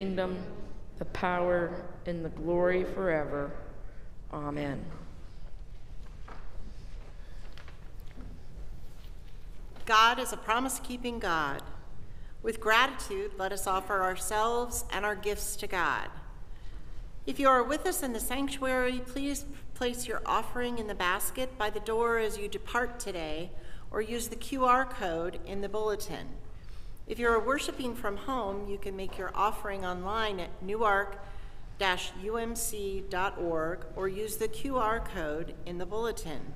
kingdom, the power, and the glory forever. Amen. God is a promise keeping God. With gratitude, let us offer ourselves and our gifts to God. If you are with us in the sanctuary, please place your offering in the basket by the door as you depart today, or use the QR code in the bulletin. If you are worshiping from home, you can make your offering online at newark-umc.org or use the QR code in the bulletin.